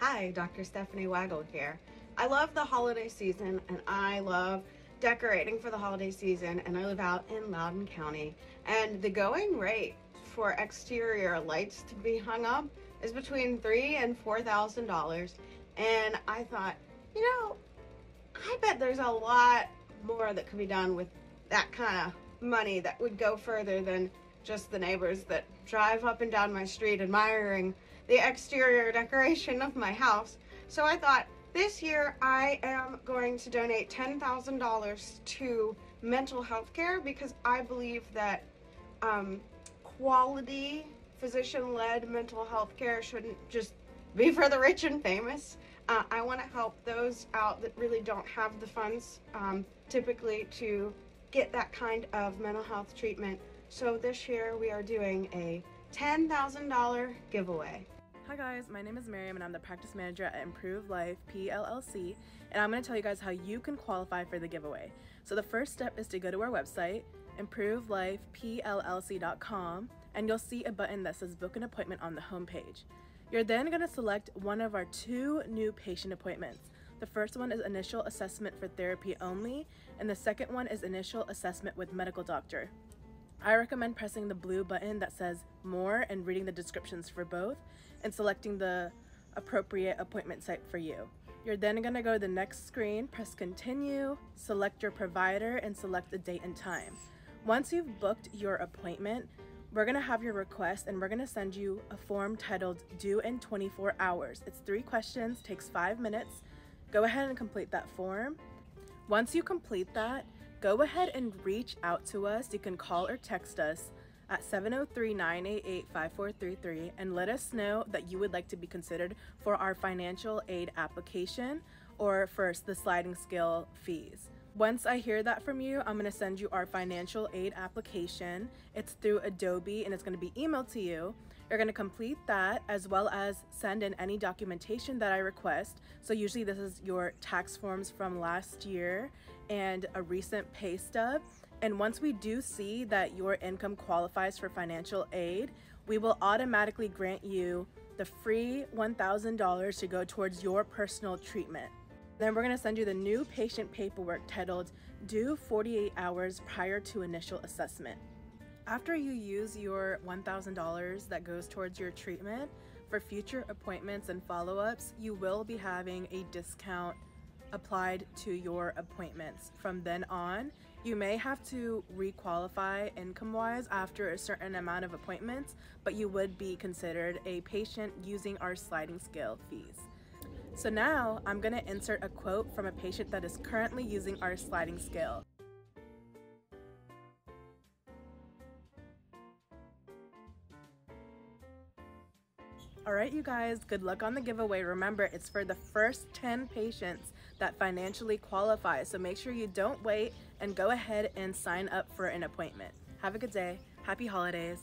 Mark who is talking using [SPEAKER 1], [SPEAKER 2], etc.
[SPEAKER 1] Hi, Dr. Stephanie Waggle here. I love the holiday season and I love decorating for the holiday season and I live out in Loudoun County and the going rate for exterior lights to be hung up is between three and four thousand dollars and I thought you know I bet there's a lot more that could be done with that kind of money that would go further than just the neighbors that drive up and down my street admiring the exterior decoration of my house. So I thought this year I am going to donate $10,000 to mental health care because I believe that um, quality physician-led mental health care shouldn't just be for the rich and famous. Uh, I want to help those out that really don't have the funds um, typically to get that kind of mental health treatment. So this year we are doing a $10,000 giveaway.
[SPEAKER 2] Hi guys, my name is Miriam and I'm the practice manager at Improve Life PLLC and I'm going to tell you guys how you can qualify for the giveaway. So the first step is to go to our website, improvelifepllc.com and you'll see a button that says book an appointment on the homepage. You're then going to select one of our two new patient appointments. The first one is initial assessment for therapy only and the second one is initial assessment with medical doctor. I recommend pressing the blue button that says more and reading the descriptions for both and selecting the appropriate appointment site for you. You're then going to go to the next screen, press continue, select your provider and select the date and time. Once you've booked your appointment, we're going to have your request and we're going to send you a form titled due in 24 hours. It's three questions, takes five minutes. Go ahead and complete that form. Once you complete that, go ahead and reach out to us. You can call or text us at 703-988-5433 and let us know that you would like to be considered for our financial aid application or first the sliding scale fees. Once I hear that from you, I'm going to send you our financial aid application. It's through Adobe and it's going to be emailed to you. You're going to complete that as well as send in any documentation that I request. So usually this is your tax forms from last year and a recent pay stub. And once we do see that your income qualifies for financial aid, we will automatically grant you the free $1,000 to go towards your personal treatment. Then we're gonna send you the new patient paperwork titled Due 48 Hours Prior to Initial Assessment. After you use your $1,000 that goes towards your treatment, for future appointments and follow-ups, you will be having a discount applied to your appointments. From then on, you may have to requalify income-wise after a certain amount of appointments, but you would be considered a patient using our sliding scale fees. So now I'm gonna insert a quote from a patient that is currently using our sliding scale. All right, you guys, good luck on the giveaway. Remember, it's for the first 10 patients that financially qualify. So make sure you don't wait and go ahead and sign up for an appointment. Have a good day. Happy holidays.